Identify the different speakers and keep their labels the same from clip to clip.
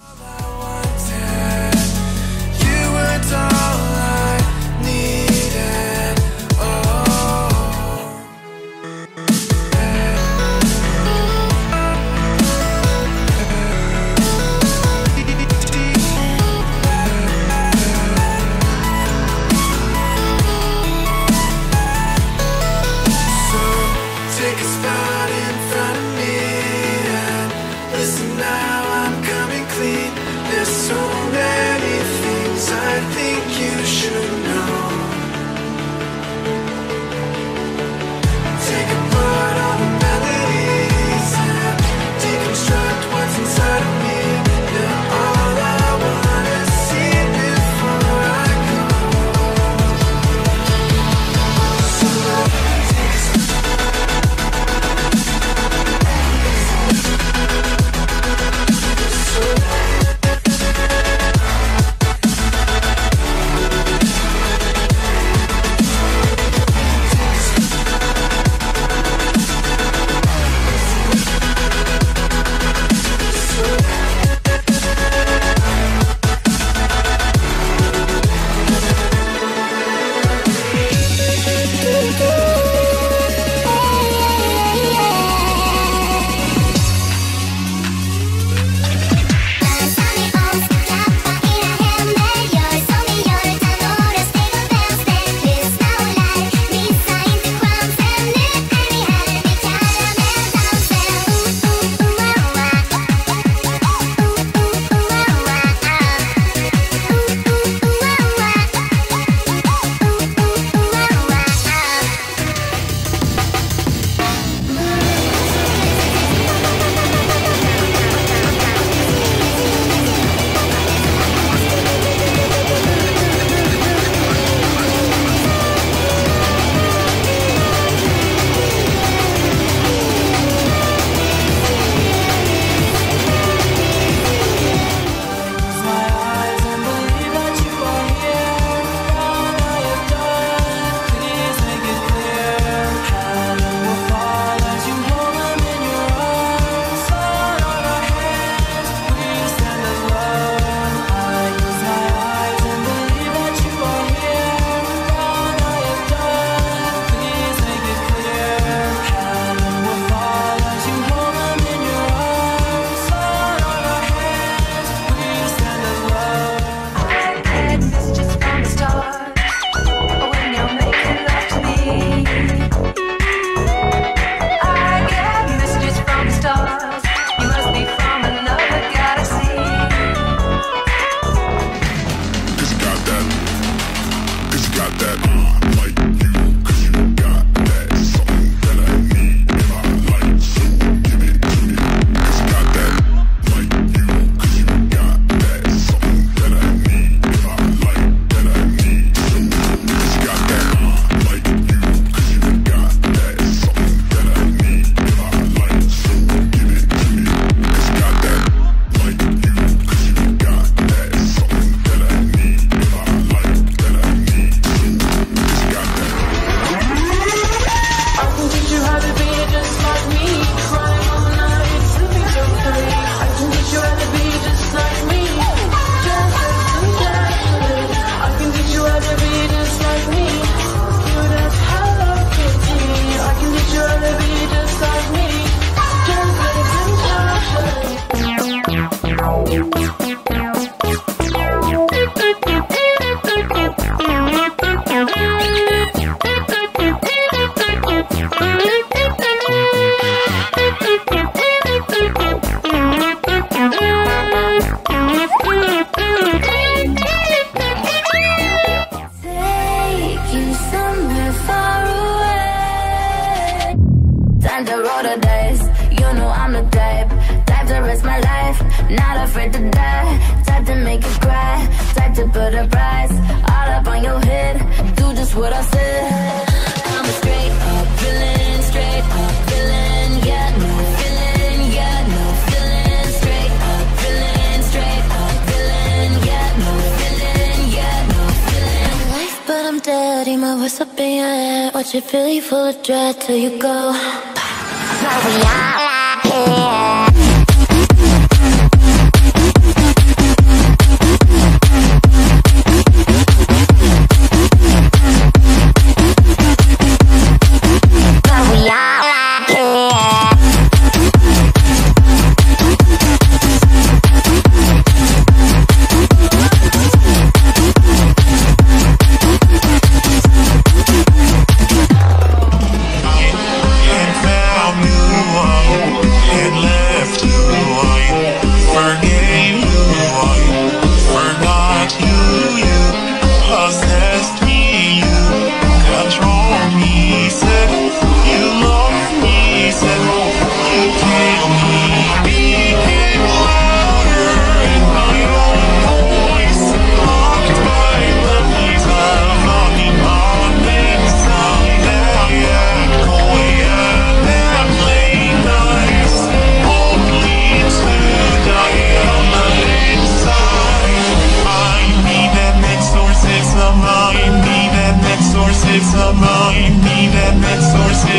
Speaker 1: Bye-bye. Not afraid to die. Tried to make you cry tried to put a price All up on your head. Do
Speaker 2: just what I said. I'm a straight up villain Straight up villain. Yeah, no feeling Yeah, no feeling. Straight up villain Straight up villain. Yeah, no feeling Yeah, no feeling. I'm life but I'm dead. My voice up in your head.
Speaker 3: Watch it fill you full of dread Till you go. Now we are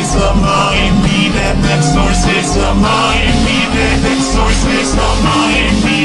Speaker 3: sources of mine, be that that sources of mine, be that that sources of mine,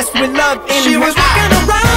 Speaker 3: chest with love in She her was eyes.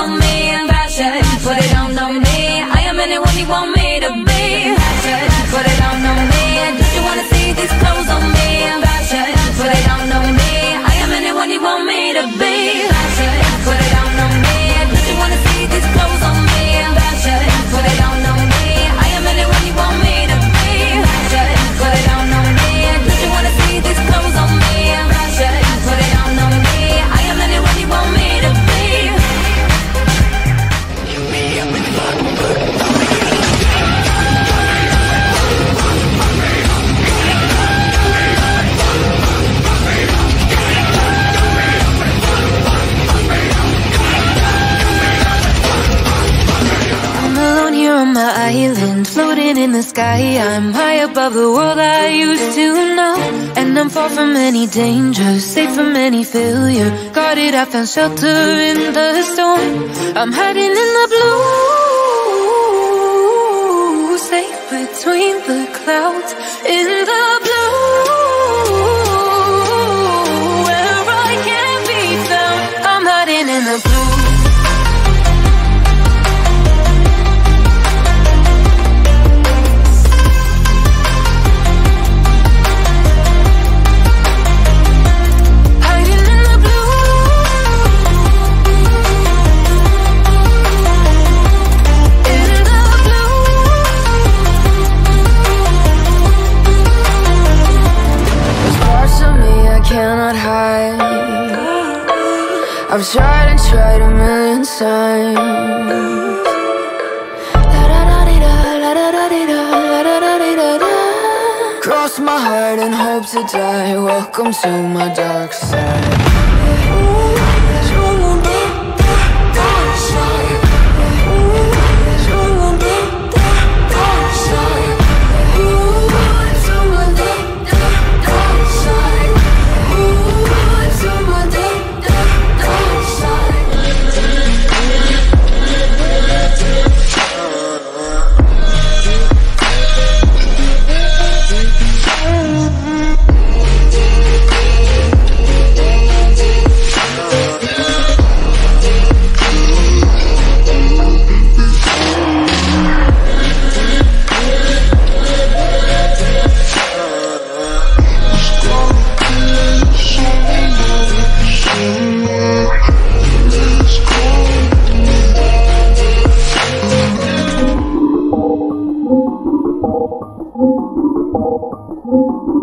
Speaker 3: On me? Fashion. Put it on on me. I am anyone you want me to be. Fashion. Put it on on me. Don't you wanna see these clothes on me?
Speaker 4: In the sky. I'm high above the world I used to know. And I'm far from any danger, safe from any failure. Guarded, I found shelter in the storm. I'm hiding in the blue, safe between the clouds. In
Speaker 5: Hide. I've tried and tried a million times. Cross my heart and hope to die. Welcome to my dark side.
Speaker 6: Thank you.